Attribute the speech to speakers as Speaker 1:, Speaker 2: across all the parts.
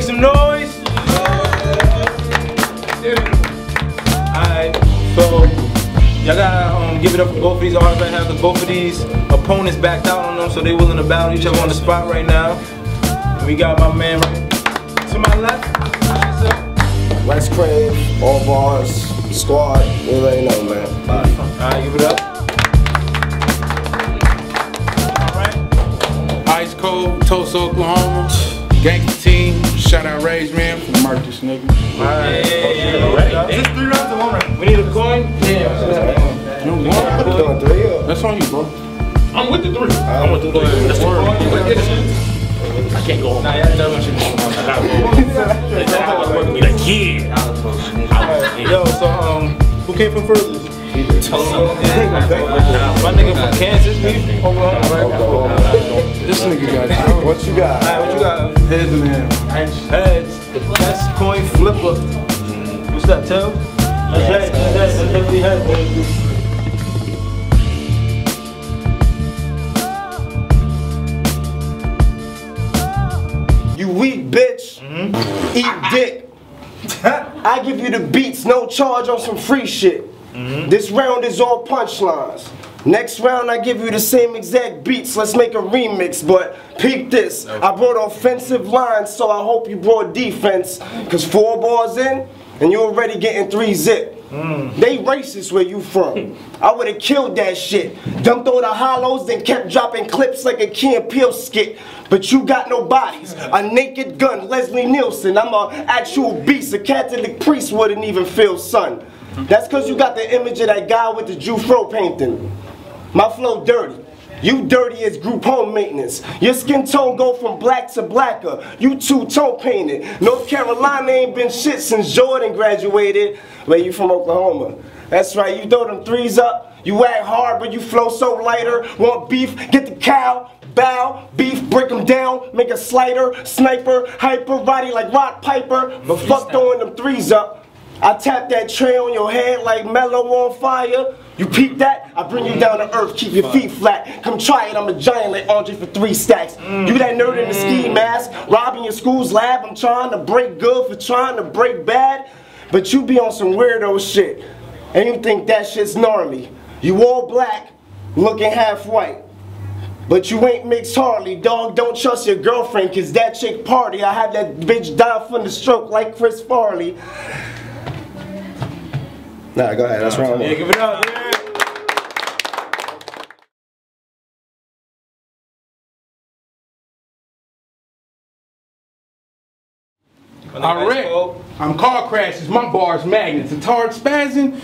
Speaker 1: make some noise. Alright, so y'all gotta um, give it up for both of these artists right now because both of these opponents backed out on them, so they willing to battle each other on the spot right now. And we got my man right to my left.
Speaker 2: Wes Cravv, all bars, squad, you already know, man.
Speaker 1: Alright, give it up.
Speaker 3: Alright, Eyse Kold, Tulsa, Oklahoma. Gangsta team. Shout out Rage Man for murder this nigga.
Speaker 1: Alright. Is this three rounds or one round? We need a coin? Yeah.
Speaker 3: You want
Speaker 2: We're three up.
Speaker 3: That's on you, bro.
Speaker 4: I'm with the three. I'm with the three. That's the word. I can't go home.
Speaker 1: Nah, yeah, that one should be
Speaker 4: I gotta go. They said I was working me like, yeah.
Speaker 1: Yo, so um, who came from furthest? My nigga from Kansas, me, right?
Speaker 3: This nigga got.
Speaker 2: What you got?
Speaker 1: Alright, what you got?
Speaker 3: Heads.
Speaker 1: Heads, the best coin flipper. What's that, Tell? That's heads, that's baby.
Speaker 2: You weak bitch. Eat dick. I give you the beats, no charge on some free shit. Mm-hmm. This round is all punchlines. Next round, I give you the same exact beats. Let's make a remix, but peep this. I brought offensive lines, so I hope you brought defense. Cause four bars in, and you already getting three zip. Mm. They racist where you from. I would've killed that shit. Dumped all the hollows, then kept dropping clips like a Key and Peele skit. But you got no bodies. A naked gun, Leslie Nielsen. I'm a actual beast. A Catholic priest wouldn't even feel sun. That's cause you got the image of that guy with the Jew fro painting. My flow dirty. You dirty as group home maintenance. Your skin tone go from black to blacker. You two-tone painted. North Carolina ain't been shit since Jordan graduated. Where you from Oklahoma? That's right, you throw them threes up. You act hard, but you flow so lighter. Want beef? Get the cow. Bow, beef, break them down, make a slider, sniper, hyper, body like Rod Piper. But fuck throwing them threes up. I tap that tray on your head like mellow on fire. You peep that? I bring you down to earth, keep your feet flat. Come try it, I'm a giant like Andre for three stacks. You that nerd in the ski mask, robbing your school's lab. I'm trying to break good for trying to break bad. But you be on some weirdo shit. And you think that shit's gnarly. You all black, looking half white. But you ain't mixed Harley, dog. Don't trust your girlfriend, cause that chick party. I have that bitch die from the stroke like Chris Farley. Nah, go ahead. That's wrong.
Speaker 1: Yeah, give it up. Yeah.
Speaker 3: I wreck. I'm car crashes, my bars magnets. And Tard spazzing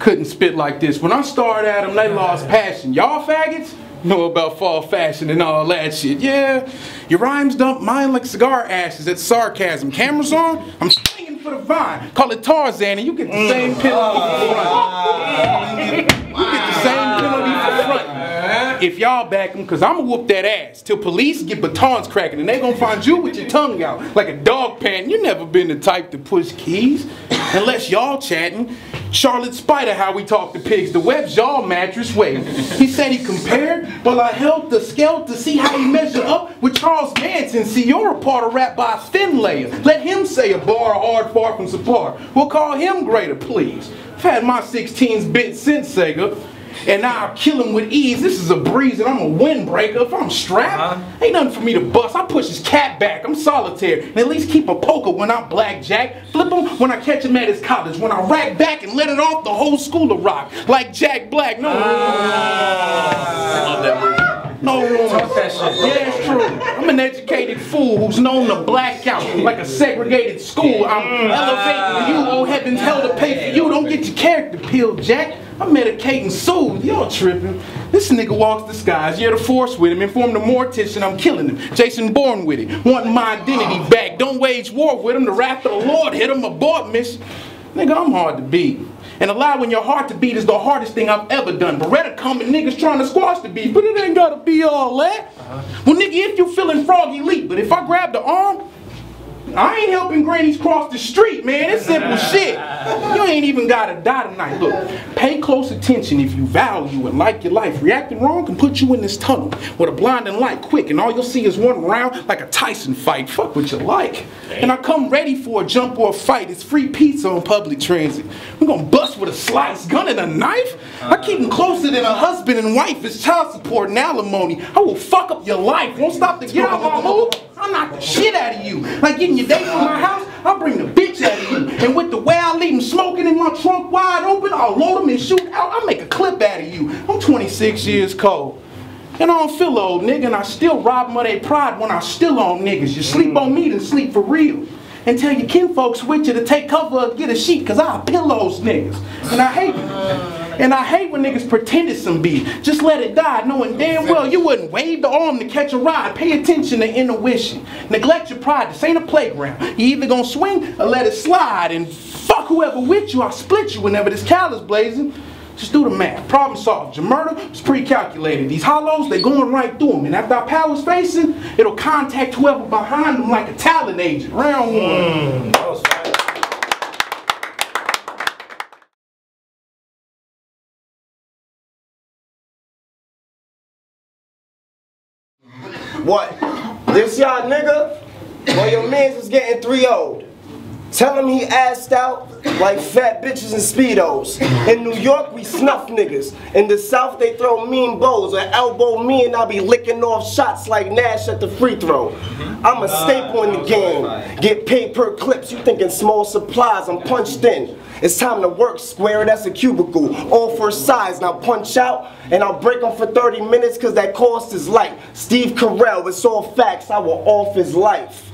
Speaker 3: couldn't spit like this. When I started at them, they lost passion. Y'all faggots know about fall fashion and all that shit. Yeah, your rhymes dump mine like cigar ashes. That's sarcasm. Cameras on, I'm swinging for the vine. Call it Tarzan and you get the same mm. penalty oh, for front. You get the same penalty for front. Uh-huh. If y'all back them, cause I'ma whoop that ass till police get batons cracking and they gonna find you with your tongue out like a dog panting. You never been the type to push keys unless y'all chatting. Charlotte Spider, how we talk to pigs. The web's y'all mattress way. He said he compared, well I held the scale to see how he measured up with Charles Manson. See, you're a part of rap by thin layer. Let him say a bar hard far from subpar. We'll call him greater, please. I've had my 16s bit since Sega. And now I'll kill him with ease. This is a breeze and I'm a windbreaker. If I'm strapped, uh-huh. ain't nothing for me to bust. I push his cat back. I'm solitaire. And at least keep a poker when I'm blackjack. Flip him when I catch him at his college. When I rack back and let it off the whole school of rock. Like Jack Black. No ah. No room. Yeah, it's true. I'm an educated fool who's known to black out like a segregated school. I'm elevating you. Oh, heavens, hell to pay for you. Don't get your character peeled, Jack. I'm medicating soothe. Y'all tripping. This nigga walks the skies. You're the force with him. Inform the mortician I'm killing him. Jason Bourne with it. Wanting my identity back. Don't wage war with him. The wrath of the Lord hit him. Abort mission. Nigga, I'm hard to beat. And allowing your heart to beat is the hardest thing I've ever done. Beretta coming niggas trying to squash the beat, but it ain't gotta be all that. Uh-huh. Well, nigga, if you feeling froggy leap, but if I grab the arm, I ain't helping grannies cross the street, man. It's simple shit. You ain't even gotta die tonight. Look, pay close attention if you value and like your life. Reacting wrong can put you in this tunnel with a blinding light quick, and all you'll see is one round like a Tyson fight. Fuck what you like. And I come ready for a jump or a fight. It's free pizza on public transit. I'm gonna bust with a sliced gun and a knife. I keep them closer than a husband and wife. It's child support and alimony. I will fuck up your life. Won't stop to get out my move. I'll knock the shit out of you. Like getting your date from my house, I'll bring the bitch out of you. And with the way I leave them smoking in my trunk wide open, I'll load them and shoot out. I'll make a clip out of you. I'm 26 years cold. And I don't feel old, nigga, and I still rob them of their pride when I still on niggas. You sleep on me, then sleep for real. And tell your kinfolks with you to take cover get a sheet, cause I'll pillows niggas. And I hate and I hate when niggas pretend it's some beef. Just let it die, knowing damn well you wouldn't wave the arm to catch a ride. Pay attention to intuition. Neglect your pride. This ain't a playground. You either gonna swing or let it slide. And fuck whoever with you, I'll split you whenever this cal is blazing. Just do the math. Problem solved. Your murder was pre-calculated. These hollows, they going right through them. And after our power's facing, it'll contact whoever behind them like a talent agent. Round one. Mm,
Speaker 2: What? This y'all nigga? Well, your mans was getting 3 0 Tell him he assed out like fat bitches and speedos. In New York, we snuff niggas. In the South, they throw mean bows or elbow me and I'll be licking off shots like Nash at the free throw. I'm a uh, staple in the game. Get paid per clips, you thinking small supplies, I'm punched in. It's time to work square, that's a cubicle. All for size, now punch out and I'll break them for 30 minutes cause that cost is light. Steve Carell, it's all facts, I will off his life.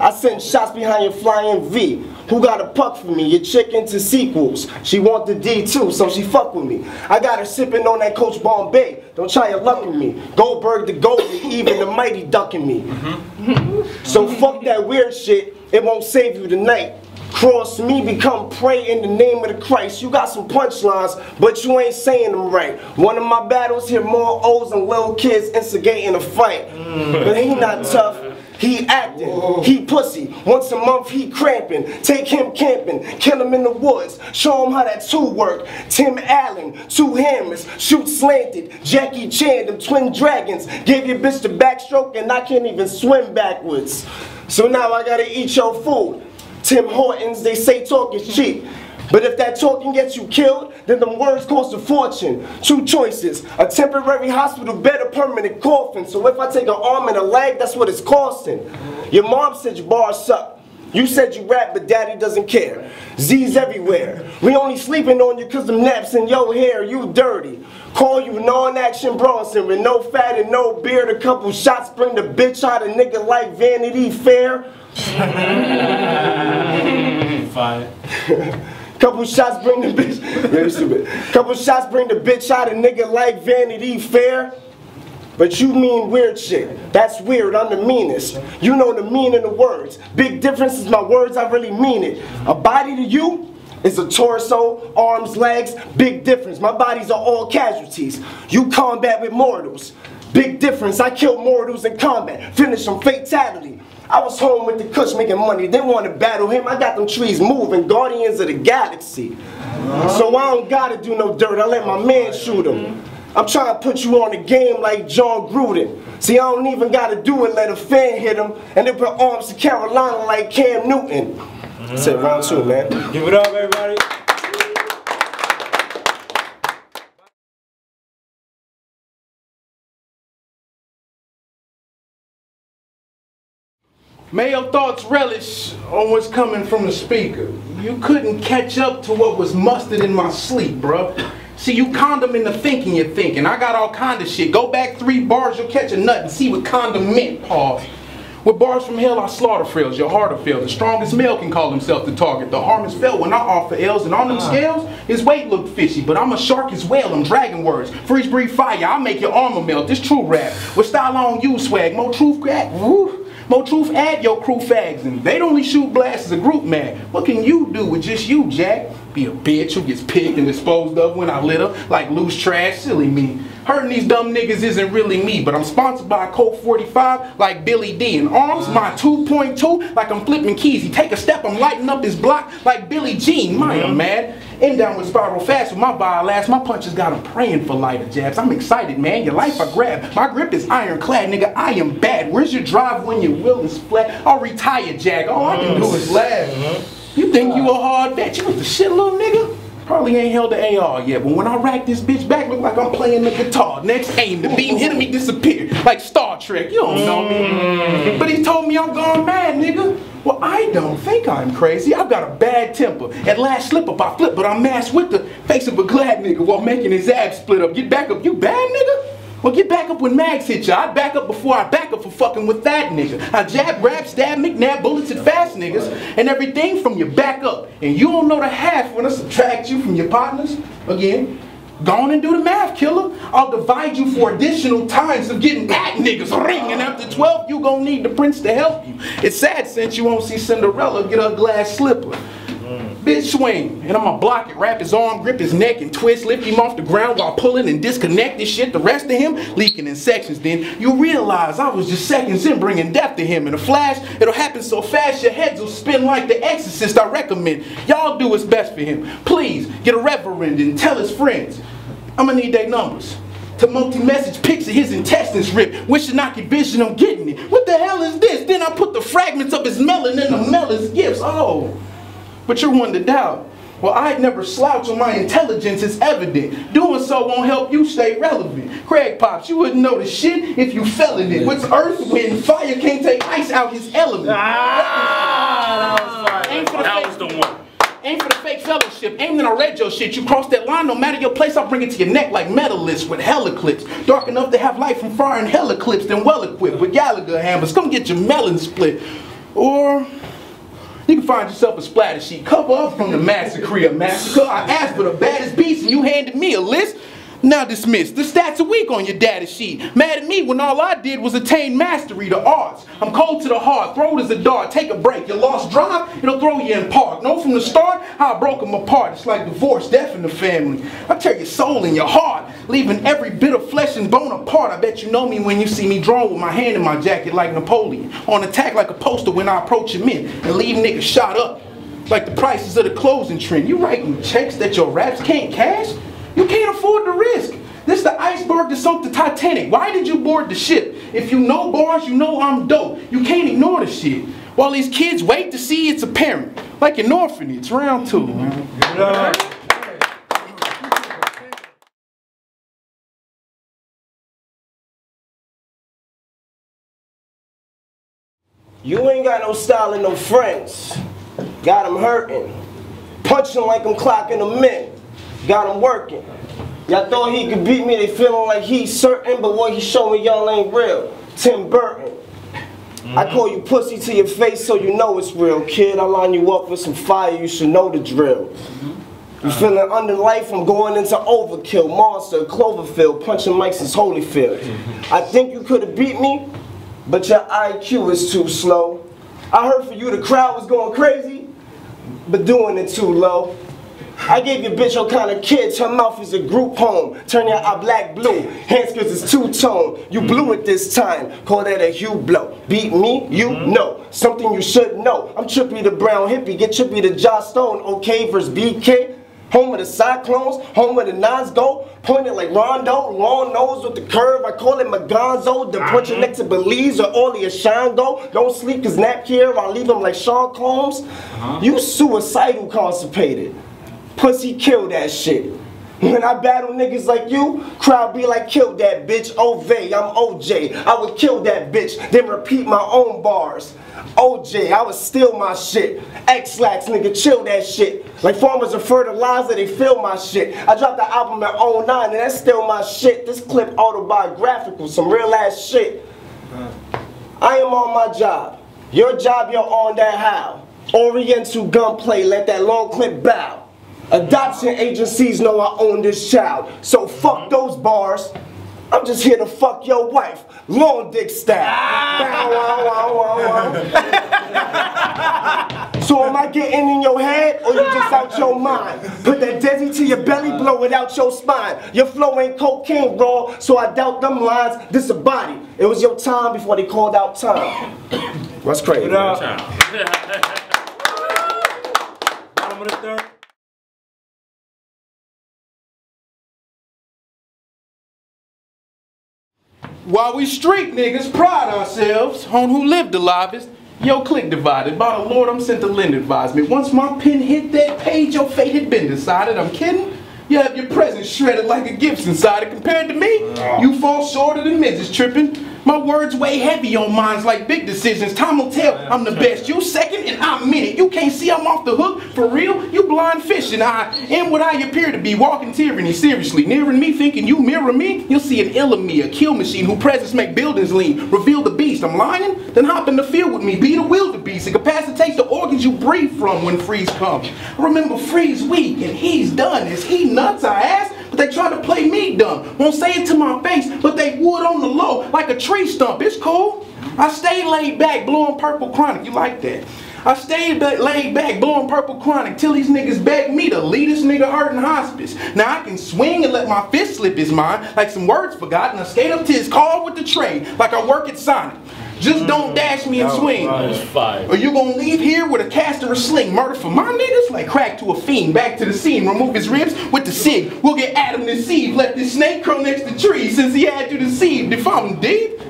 Speaker 2: I sent shots behind your flying V. Who got a puck for me? Your chick into sequels. She want the D too, so she fuck with me. I got her sipping on that Coach Bombay. Don't try your luck with me. Goldberg the goalie, even the mighty ducking me. Mm-hmm. so fuck that weird shit. It won't save you tonight. Cross me, become prey in the name of the Christ. You got some punchlines, but you ain't saying them right. One of my battles here, more O's and little kids instigating a fight. Mm. But he not tough. He acting, Whoa. he pussy. Once a month he cramping. Take him camping, kill him in the woods. Show him how that two work. Tim Allen, two hammers, shoot slanted. Jackie Chan, them twin dragons. Gave your bitch the backstroke and I can't even swim backwards. So now I gotta eat your food. Tim Hortons, they say talk is cheap. But if that talking gets you killed, then the words cost a fortune. Two choices, a temporary hospital bed, a permanent coffin. So if I take an arm and a leg, that's what it's costing. Your mom said your bar suck. You said you rap, but daddy doesn't care. Z's everywhere. We only sleeping on you cause naps in your hair, you dirty. Call you non-action Bronson with no fat and no beard. A couple shots bring the bitch out of nigga like Vanity Fair. Fine. Couple shots bring the bitch. Very stupid. Couple shots bring the bitch out of nigga like Vanity Fair. But you mean weird shit. That's weird. I'm the meanest. You know the meaning of words. Big difference is my words. I really mean it. A body to you is a torso, arms, legs. Big difference. My bodies are all casualties. You combat with mortals. Big difference. I kill mortals in combat. Finish them fatality. I was home with the Kush making money. They want to battle him. I got them trees moving. Guardians of the Galaxy. So I don't gotta do no dirt. I let my man shoot him. I'm trying to put you on the game like Jon Gruden. See, I don't even gotta do it. Let a fan hit him, and then put arms to Carolina like Cam Newton. That's it, round two, man.
Speaker 1: Give it up, everybody.
Speaker 3: May your thoughts relish on what's coming from the speaker. You couldn't catch up to what was mustered in my sleep, bruh. See, you condom in the thinking you're thinking. I got all kind of shit. Go back three bars, you'll catch a nut and see what condom meant, pause. With bars from hell, I slaughter frills, your heart will fail. The strongest male can call himself the target. The harm is felt when I offer L's, and on them uh. scales, his weight look fishy. But I'm a shark as well, I'm dragon words. Freeze, breathe, fire, I'll make your armor melt. This true rap. With style on you, swag. More truth, crack. Woo. More truth, add your crew fags, and they'd only shoot blasts as a group man. What can you do with just you, Jack? Be a bitch who gets picked and disposed of when I lit up like loose trash, silly me. Hurting these dumb niggas isn't really me, but I'm sponsored by Colt 45 like Billy Dee. And arms, my 2.2 like I'm flipping keys. He take a step, I'm lighting up his block like Billie Jean. My, I'm mm-hmm. mad. In down with spiral fast with my bile ass. My punches got him praying for lighter jabs. I'm excited, man. Your life I grab. My grip is ironclad, nigga. I am bad. Where's your drive when your will is flat? I'll retire, Jack. All I can do is mm-hmm. laugh. Mm-hmm. You think you a hard bet? You was the shit, little nigga? Probably ain't held the AR yet, but when I rack this bitch back, look like I'm playing the guitar. Next aim, the beam hitting me disappear. Like Star Trek, you don't know me. Mm. But he told me I'm gone mad, nigga. Well, I don't think I'm crazy. I've got a bad temper. At last slip up, I flip, but I'm masked with the face of a glad nigga while making his abs split up. Get back up, you bad nigga? Well, get back up when mags hit you. I back up before I back up for fucking with that nigga. I jab, grab, stab, McNab, bullets at fast niggas, and everything from your back up. And you don't know the half when I subtract you from your partners. Again, go on and do the math, killer. I'll divide you for additional times of getting at niggas ring. And after 12, you gonna need the prince to help you. It's sad since you won't see Cinderella get her glass slipper. Bitch swing, and I'ma block it, wrap his arm, grip his neck, and twist, lift him off the ground while pulling and disconnect this shit. The rest of him leaking in sections. Then you realize I was just seconds in bringing death to him. In a flash, it'll happen so fast your heads will spin like the exorcist I recommend. Y'all do what's best for him. Please get a reverend and tell his friends. I'ma need their numbers. To multi-message pics of his intestines ripped, wishing I could vision him getting it. What the hell is this? Then I put the fragments of his melon in the melon's gifts. Oh but you're one to doubt. Well, I'd never slouch on my intelligence, it's evident. Doing so won't help you stay relevant. Craig Pops, you wouldn't know the shit if you fell in it. What's earth, wind, fire can't take ice out his element.
Speaker 1: Ah, that was fire.
Speaker 3: Aim for the
Speaker 4: That was the one.
Speaker 3: aim for the fake fellowship. Aim in a red your shit. You cross that line, no matter your place, I'll bring it to your neck like medalists with hella clips. Dark enough to have light from far and hella clips, then well equipped with Gallagher hammers. Come get your melon split. Or you can find yourself a splatter sheet. Cover up from the massacre of massacre. I asked for the baddest beast and you handed me a list. Now dismissed. The stats are weak on your data sheet. Mad at me when all I did was attain mastery to arts. I'm cold to the heart, throat as a dart. Take a break. Your lost drive, it'll throw you in park. Know from the start how I broke them apart. It's like divorce, death in the family. I tear your soul and your heart, leaving every bit of flesh and bone apart. I bet you know me when you see me drawn with my hand in my jacket like Napoleon. On attack like a poster when I approach your men and leave niggas shot up. Like the prices of the closing trend. You writing checks that your raps can't cash? You can't afford the risk. This the iceberg that sunk the Titanic. Why did you board the ship? If you know bars, you know I'm dope. You can't ignore the shit. While these kids wait to see it's apparent. Like an orphanage, it's round two, man.
Speaker 2: You ain't got no style and no friends. Got them hurting. Punching like I'm clocking them in. Got them working. Y'all thought he could beat me, they feeling like he's certain, but what he showed me y'all ain't real. Tim Burton. I mm-hmm. call you pussy to your face so you know it's real, kid. I line you up with some fire, you should know the drill. Mm-hmm. You feeling under life, I'm going into overkill, monster, Cloverfield, punching mics is Holyfield. I think you could have beat me, but your IQ is too slow. I heard for you the crowd was going crazy, but doing it too low. I gave your bitch all kind of kids, her mouth is a group home. Turn your eye black blue, hands cause it's two-tone. You blew it this time, call that a hue blow. Beat me, you mm-hmm. know, something you should know. I'm Trippy the Brown Hippie, get Trippy the Joss Stone, okay versus BK. Home of the Cyclones, home of the Nas go, pointed like Rondo, long nose with the curve, I call it Magonzo, the punch your neck to Belize or Oli Shango. Don't sleep cause nap here, I'll leave him like Sean Combs. Mm-hmm. You suicidal constipated. Pussy kill that shit. When I battle niggas like you, crowd be like, kill that bitch, Ove, I'm OJ. I would kill that bitch, then repeat my own bars. OJ, I would steal my shit. X-Lax, nigga, chill that shit. Like farmers are fertilizer, they feel my shit. I dropped the album at 09 and that's still my shit. This clip autobiographical, some real ass shit. I am on my job. Your job, you're on that how. Oriental gunplay, let that long clip bow. Adoption agencies know I own this child. So fuck those bars. I'm just here to fuck your wife. Long dick style. Ah. Wow. So am I getting in your head or you just out your mind? Put that desi to your belly, blow it out your spine. Your flow ain't cocaine, raw, so I doubt them lines. This a body. It was your time before they called out time. What's crazy?
Speaker 1: Bottom of the third.
Speaker 3: While we street niggas pride ourselves on who lived the livest, yo click divided. By the Lord, I'm sent to lend advisement. Once my pen hit that page, your fate had been decided. I'm kidding. You have your present shredded like a Gibson side. Compared to me, you fall short of the midgets tripping. My words weigh heavy on minds like big decisions. Time will tell. I'm the best. You second and I'm minute. You can't see I'm off the hook. For real, you blind fish and I am what I appear to be. Walking tyranny, seriously. Nearing me, thinking you mirror me. You'll see an ill of me, a kill machine who presence make buildings lean. Reveal the beast. I'm lying? Then hop in the field with me. Be the wildebeest. Incapacitate the organs you breathe from when freeze comes. Remember, freeze weak and he's done. Is he nuts? I ask. They try to play me dumb. Won't say it to my face, but they would on the low like a tree stump. It's cool. I stay laid back, blowing purple chronic. You like that? I stayed laid back, blowing purple chronic till these niggas begged me to lead this nigga hurt in hospice. Now I can swing and let my fist slip his mind like some words forgotten. I skate up to his car with the tray like I work at Sonic. Just don't dash me and swing. Or you gonna leave here with a cast or a sling. Murder for my niggas like crack to a fiend. Back to the scene, remove his ribs with the sig. We'll get Adam deceived. Let this snake curl next to trees since he had you deceived. If I'm deep,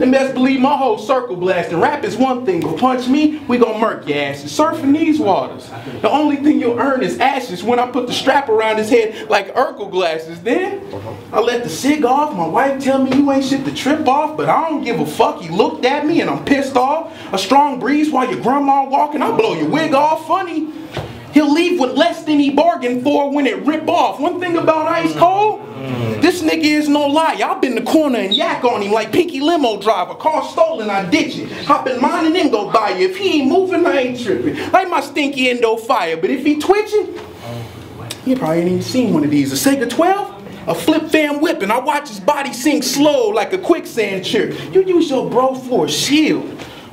Speaker 3: then best believe my whole circle blasting. Rap is one thing, but punch me, we gon' murk your asses. Surfing these waters. The only thing you'll earn is ashes when I put the strap around his head like Urkel glasses. Then I let the cig off. My wife tell me you ain't shit to trip off, but I don't give a fuck. He looked at me and I'm pissed off. A strong breeze while your grandma walking, I blow your wig off funny. He'll leave with less than he bargained for when it rip off. One thing about Eyse Kold, this nigga is no lie. Y'all been the corner and yak on him like Pinky Limo driver. Car stolen, I ditch it. Hop in mine and then go buy you. If he ain't moving, I ain't tripping. Like my stinky endo fire. But if he twitching, you probably ain't even seen one of these. A Saiga 12? A flip fan whip and I watch his body sink slow like a quicksand chair. You use your bro for a shield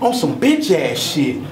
Speaker 3: on some bitch ass shit.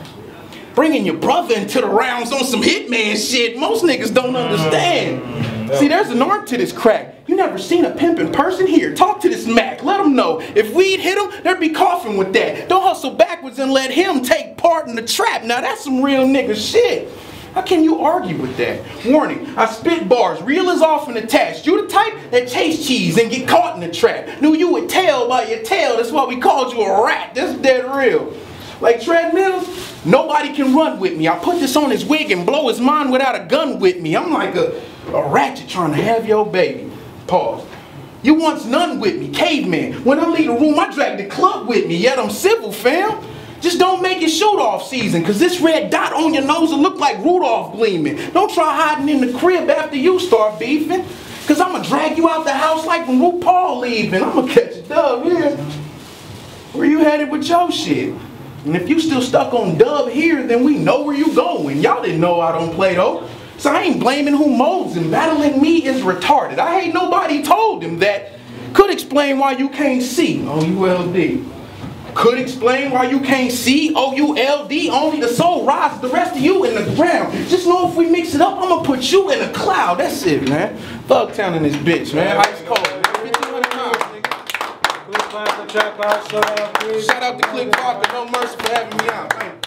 Speaker 3: Bringing your brother into the rounds on some hitman shit. Most niggas don't understand. Mm. See, there's an art to this crack. You never seen a pimp in person? Here, talk to this Mac. Let him know. If we'd hit him, there'd be coughing with that. Don't hustle backwards and let him take part in the trap. Now that's some real nigga shit. How can you argue with that? Warning, I spit bars, real is often attached. You the type that chase cheese and get caught in the trap. Knew you would tell by your tail, that's why we called you a rat. That's dead real. Like treadmills, nobody can run with me. I put this on his wig and blow his mind without a gun with me. I'm like a, a ratchet trying to have your baby. Pause. You once none with me, caveman. When I leave the room, I drag the club with me, yet I'm civil, fam. Just don't make it shoot off season, cause this red dot on your nose will look like Rudolph gleaming. Don't try hiding in the crib after you start beefing. Cause I'ma drag you out the house like when RuPaul leaving. I'ma catch a dub here. Where you headed with your shit? And if you still stuck on dub here, then we know where you going. Y'all didn't know I don't play though. So I ain't blaming who molds him. Battling me is retarded. I hate nobody told him that. Could explain why you can't see. O-U-L-D. Could explain why you can't see O-U-L-D. Only the soul rises, the rest of you in the ground. Just know if we mix it up, I'm gonna put you in a cloud. That's it, man. Thug town in this bitch, man. Eyse Kold. 1500 pounds, nigga.
Speaker 1: Click class, the trap house, shout out,
Speaker 3: to Click Parker, no mercy for having me out.